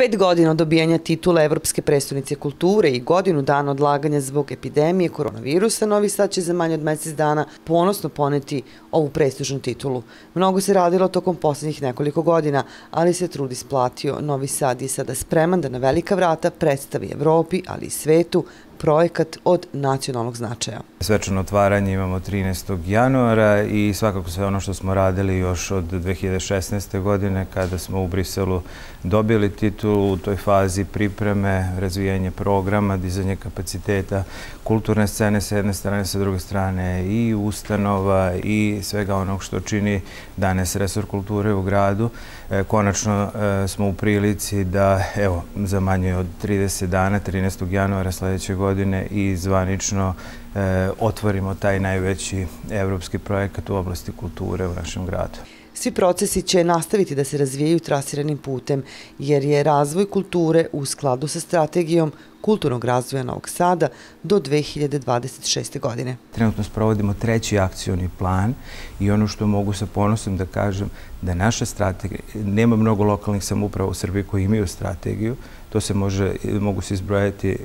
Pet godina od dobijanja titula Evropske predstavnice kulture i godinu dana odlaganja zbog epidemije koronavirusa, Novi Sad će za manje od mesec dana ponosno poneti ovu predstavničnu titulu. Mnogo se radilo tokom posljednjih nekoliko godina, ali se trudi isplatio. Novi Sad je sada spreman da na velika vrata predstavi Evropi, ali i svetu, projekat od nacionalnog značaja. Svečano otvaranje imamo 13. januara i svakako sve ono što smo radili još od 2016. godine kada smo u Briselu dobili titul u toj fazi pripreme, razvijanje programa, dizanje kapaciteta, kulturne scene sa jedne strane, sa druge strane i ustanova i svega onog što čini danes resor kulture u gradu. E, konačno e, smo u prilici da, evo, za manje od 30 dana, 13. januara sljedećeg godine godine i zvanično e, otvorimo taj najveći evropski projekat u oblasti kulture u našem gradu. Svi procesi će nastaviti da se razvijaju trasiranim putem, jer je razvoj kulture u skladu sa strategijom kulturnog razvoja Novog Sada do 2026. godine. Trenutno sprovodimo treći akcioni plan i ono što mogu sa ponosom da kažem da naša strategija, nema mnogo lokalnih samuprava u Srbiji koji imaju strategiju, to se može, mogu se izbrojati e,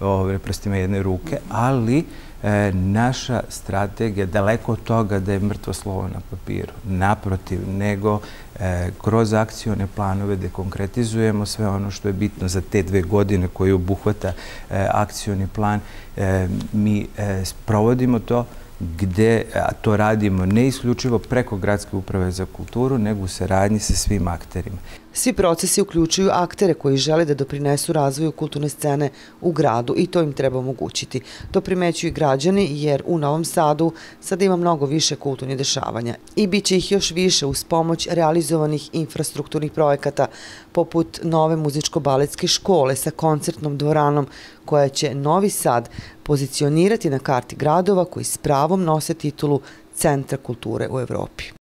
e, ove prstima jedne ruke, ali E, naša strategija daleko od toga da je mrtvo slovo na papiru. Naprotiv, nego E, kroz akcijone planove da konkretizujemo sve ono što je bitno za te dve godine koje obuhvata e, akcioni akcijoni plan. E, mi provodimo to gde to radimo ne isključivo preko Gradske uprave za kulturu, nego u saradnji sa svim akterima. Svi procesi uključuju aktere koji žele da doprinesu razvoju kulturne scene u gradu i to im treba omogućiti. To primećuju i građani jer u Novom Sadu sada ima mnogo više kulturnih dešavanja i bit će ih još više uz pomoć realizovanih infrastrukturnih projekata poput nove muzičko-baletske škole sa koncertnom dvoranom koja će Novi Sad pozicionirati na karti gradova koji s pravom nose titulu Centra kulture u Evropi.